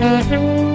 Música